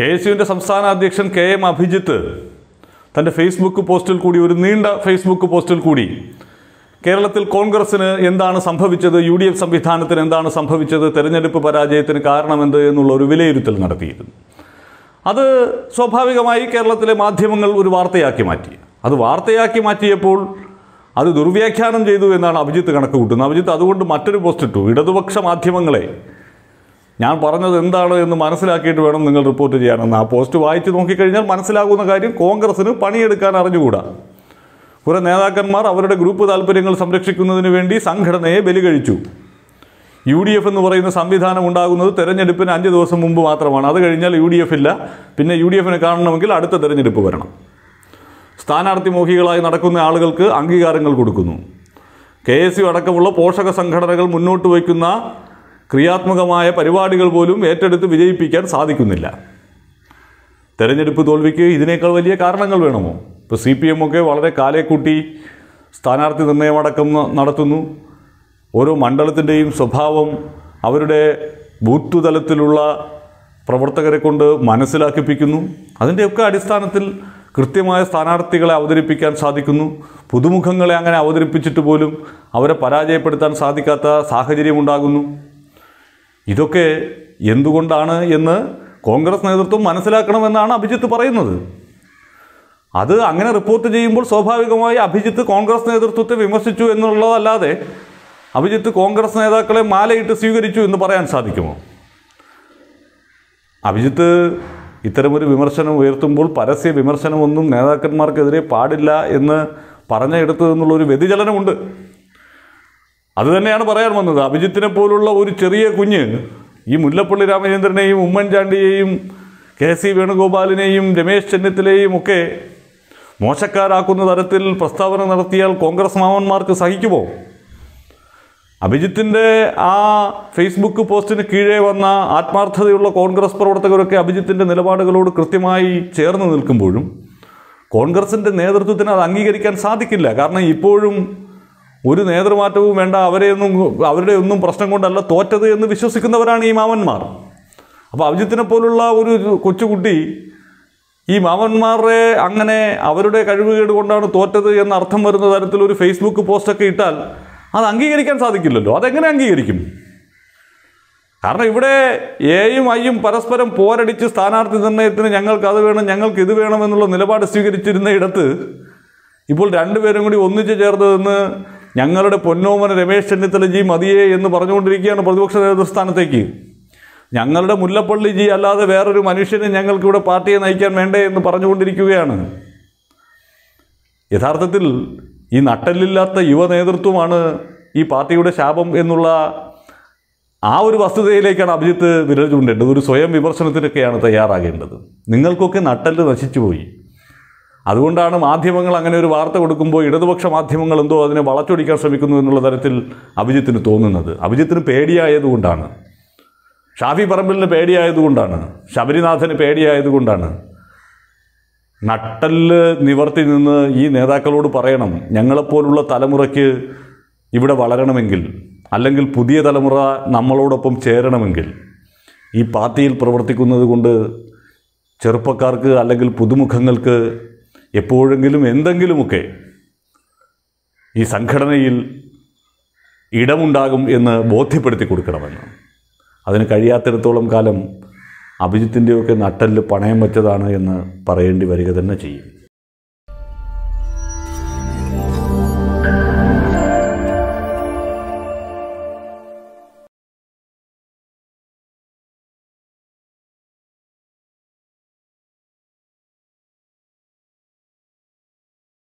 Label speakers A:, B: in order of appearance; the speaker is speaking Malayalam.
A: കെ എസ് യുവിന്റെ സംസ്ഥാന അധ്യക്ഷൻ കെ എം അഭിജിത്ത് തന്റെ ഫേസ്ബുക്ക് പോസ്റ്റിൽ കൂടി ഒരു നീണ്ട ഫേസ്ബുക്ക് പോസ്റ്റിൽ കൂടി കേരളത്തിൽ കോൺഗ്രസ്സിന് എന്താണ് സംഭവിച്ചത് യു ഡി എഫ് സംവിധാനത്തിന് എന്താണ് സംഭവിച്ചത് തെരഞ്ഞെടുപ്പ് പരാജയത്തിന് കാരണമെന്ത് എന്നുള്ള ഒരു വിലയിരുത്തൽ നടത്തിയിരുന്നു. അത് സ്വാഭാവികമായി കേരളത്തിലെ മാധ്യമങ്ങൾ ഒരു വാർത്തയാക്കി മാറ്റി. അത് വാർത്തയാക്കി മാറ്റിയപ്പോൾ അത് ദുർവ്യാഖ്യാനം ചെയ്തു എന്നാണ് അഭിജിത്ത് കണക്ക് കൂട്ടുന്നത്. അഭിജിത്ത് അതുകൊണ്ട് മറ്റൊരു പോസ്റ്റ് ഇട്ടു ഇടതുപക്ഷ മാധ്യമങ്ങളെ ഞാൻ പറഞ്ഞത് എന്താണ് എന്ന് മനസ്സിലാക്കിയിട്ട് വേണം നിങ്ങൾ റിപ്പോർട്ട് ചെയ്യാനെന്ന് ആ പോസ്റ്റ് വായിച്ച് നോക്കിക്കഴിഞ്ഞാൽ മനസ്സിലാകുന്ന കാര്യം കോൺഗ്രസ്സിന് പണിയെടുക്കാൻ അറിഞ്ഞുകൂടാ. കുറേ നേതാക്കന്മാർ അവരുടെ ഗ്രൂപ്പ് താല്പര്യങ്ങൾ സംരക്ഷിക്കുന്നതിന് വേണ്ടി സംഘടനയെ ബലി കഴിച്ചു യു ഡി എഫ് എന്ന് പറയുന്ന സംവിധാനം ഉണ്ടാകുന്നത് തെരഞ്ഞെടുപ്പിന് അഞ്ച് ദിവസം മുമ്പ് മാത്രമാണ്. അത് കഴിഞ്ഞാൽ യു ഡി എഫ് ഇല്ല. പിന്നെ യു ഡി എഫിനെ കാണണമെങ്കിൽ അടുത്ത തെരഞ്ഞെടുപ്പ് വരണം. സ്ഥാനാർത്ഥി മോഹികളായി നടക്കുന്ന ആളുകൾക്ക് അംഗീകാരങ്ങൾ കൊടുക്കുന്നു. കെ എസ് യു അടക്കമുള്ള പോഷക സംഘടനകൾ മുന്നോട്ട് വയ്ക്കുന്ന ക്രിയാത്മകമായ പരിപാടികൾ പോലും ഏറ്റെടുത്ത് വിജയിപ്പിക്കാൻ സാധിക്കുന്നില്ല. തെരഞ്ഞെടുപ്പ് തോൽവിക്ക് ഇതിനേക്കാൾ വലിയ കാരണങ്ങൾ വേണമോ? ഇപ്പോൾ സി പി എം ഒക്കെ വളരെ കാലേക്കൂട്ടി സ്ഥാനാർത്ഥി നിർണയമടക്കം നടത്തുന്നു. ഓരോ മണ്ഡലത്തിന്റെയും സ്വഭാവം അവരുടെ ബൂത്ത് തലത്തിലുള്ള പ്രവർത്തകരെ കൊണ്ട് മനസ്സിലാക്കിപ്പിക്കുന്നു. അതിന്റെയൊക്കെ അടിസ്ഥാനത്തിൽ കൃത്യമായ സ്ഥാനാർത്ഥികളെ അവതരിപ്പിക്കാൻ സാധിക്കുന്നു. പുതുമുഖങ്ങളെ അങ്ങനെ അവതരിപ്പിച്ചിട്ട് പോലും അവരെ പരാജയപ്പെടുത്താൻ സാധിക്കാത്ത സാഹചര്യമുണ്ടാകുന്നു. ഇതൊക്കെ എന്തുകൊണ്ടാണ് എന്ന് കോൺഗ്രസ് നേതൃത്വം മനസ്സിലാക്കണമെന്നാണ് അഭിജിത്ത് പറയുന്നത്. അത് അങ്ങനെ റിപ്പോർട്ട് ചെയ്യുമ്പോൾ സ്വാഭാവികമായി അഭിജിത്ത് കോൺഗ്രസ് നേതൃത്വത്തെ വിമർശിച്ചു എന്നുള്ളതല്ലാതെ അഭിജിത്ത് കോൺഗ്രസ് നേതാക്കളെ മാലയിട്ട് സ്വീകരിച്ചു എന്ന് പറയാൻ സാധിക്കുമോ? അഭിജിത്ത് ഇത്തരമൊരു വിമർശനം ഉയർത്തുമ്പോൾ പരസ്യ വിമർശനമൊന്നും നേതാക്കന്മാർക്കെതിരെ പാടില്ല എന്ന് പറഞ്ഞെടുത്തു എന്നുള്ളൊരു വ്യതിചലനമുണ്ട്. അത് തന്നെയാണ് പറയാൻ വന്നത്. അഭിജിത്തിനെ പോലുള്ള ഒരു ചെറിയ കുഞ്ഞ് ഈ മുല്ലപ്പള്ളി രാമചന്ദ്രനെയും ഉമ്മൻചാണ്ടിയെയും കെ സി വേണുഗോപാലിനെയും രമേശ് ചെന്നിത്തലയെയും ഒക്കെ മോശക്കാരാക്കുന്ന തരത്തിൽ പ്രസ്താവന നടത്തിയാൽ കോൺഗ്രസ് മാമന്മാർക്ക് സഹിക്കുമോ? അഭിജിത്തിന്റെ ആ ഫേസ്ബുക്ക് പോസ്റ്റിന് കീഴേ വന്ന ആത്മാർത്ഥതയുള്ള കോൺഗ്രസ് പ്രവർത്തകരൊക്കെ അഭിജിത്തിന്റെ നിലപാടുകളോട് കൃത്യമായി ചേർന്ന് നിൽക്കുമ്പോഴും കോൺഗ്രസിന്റെ നേതൃത്വത്തിന് അത് അംഗീകരിക്കാൻ സാധിക്കില്ല. കാരണം ഇപ്പോഴും ഒരു നേതൃമാറ്റവും വേണ്ട അവരെയൊന്നും അവരുടെ ഒന്നും പ്രശ്നം കൊണ്ടല്ല തോറ്റത് എന്ന് വിശ്വസിക്കുന്നവരാണ് ഈ മാമന്മാർ. അപ്പോൾ അഭിജിത്തിനെ പോലുള്ള ഒരു കൊച്ചുകുട്ടി ഈ മാമന്മാരെ അങ്ങനെ അവരുടെ കഴിവുകേട് കൊണ്ടാണ് തോറ്റത് എന്ന അർത്ഥം വരുന്ന തരത്തിൽ ഒരു ഫേസ്ബുക്ക് പോസ്റ്റൊക്കെ ഇട്ടാൽ അത് അംഗീകരിക്കാൻ സാധിക്കില്ലല്ലോ. അതെങ്ങനെ അംഗീകരിക്കും? കാരണം ഇവിടെ എയും ഐയും പരസ്പരം പോരടിച്ച് സ്ഥാനാർത്ഥി നിർണയത്തിന് ഞങ്ങൾക്ക് അത് വേണം ഞങ്ങൾക്ക് ഇത് വേണം എന്നുള്ള നിലപാട് സ്വീകരിച്ചിരുന്ന ഇടത്ത് ഇപ്പോൾ രണ്ടുപേരും കൂടി ഒന്നിച്ചു ചേർന്ന് നിന്ന് ഞങ്ങളുടെ പൊന്നോമന രമേശ് ചെന്നിത്തലജി മതിയേ എന്ന് പറഞ്ഞുകൊണ്ടിരിക്കുകയാണ് പ്രതിപക്ഷ നേതൃസ്ഥാനത്തേക്ക് ഞങ്ങളുടെ മുല്ലപ്പള്ളിജി അല്ലാതെ വേറൊരു മനുഷ്യന് ഞങ്ങൾക്കിവിടെ പാർട്ടിയെ നയിക്കാൻ വേണ്ടേ എന്ന് പറഞ്ഞുകൊണ്ടിരിക്കുകയാണ്. യഥാർത്ഥത്തിൽ ഈ നട്ടല്ലില്ലാത്ത യുവ നേതൃത്വമാണ് ഈ പാർട്ടിയുടെ ശാപം എന്നുള്ള ആ ഒരു വസ്തുതയിലേക്കാണ് അഭിജിത്ത് വിരൽ ചൂണ്ടേണ്ടത്. ഒരു സ്വയം വിമർശനത്തിനൊക്കെയാണ് തയ്യാറാകേണ്ടത്. നിങ്ങൾക്കൊക്കെ നട്ടൽ നശിച്ചുപോയി. അതുകൊണ്ടാണ് മാധ്യമങ്ങൾ അങ്ങനെ ഒരു വാർത്ത കൊടുക്കുമ്പോൾ ഇടതുപക്ഷ മാധ്യമങ്ങൾ എന്തോ അതിനെ വളച്ചൊടിക്കാൻ ശ്രമിക്കുന്നു എന്നുള്ള തരത്തിൽ അഭിജിത്തിന് തോന്നുന്നത്. അഭിജിത്തിന് പേടിയായതുകൊണ്ടാണ്. ഷാഫി പറമ്പിലിന് പേടിയായതുകൊണ്ടാണ്. ശബരിനാഥന് പേടിയായതുകൊണ്ടാണ്. നട്ടൽ നിവർത്തി നിന്ന് ഈ നേതാക്കളോട് പറയണം ഞങ്ങളെപ്പോലുള്ള തലമുറയ്ക്ക് ഇവിടെ വളരണമെങ്കിൽ അല്ലെങ്കിൽ പുതിയ തലമുറ നമ്മളോടൊപ്പം ചേരണമെങ്കിൽ. ഈ പാർട്ടിയിൽ പ്രവർത്തിക്കുന്നത് കൊണ്ട് ചെറുപ്പക്കാർക്ക് അല്ലെങ്കിൽ പുതുമുഖങ്ങൾക്ക് എപ്പോഴെങ്കിലും എന്തെങ്കിലുമൊക്കെ ഈ സംഘടനയിൽ ഇടമുണ്ടാകും എന്ന് ബോധ്യപ്പെടുത്തി കൊടുക്കണമെന്ന്. അതിന് കഴിയാത്തിടത്തോളം കാലം അഭിജിത്തിന്റെയൊക്കെ നട്ടൽ പണയം വെച്ചതാണ് എന്ന് പറയേണ്ടി വരിക തന്നെ ചെയ്യും.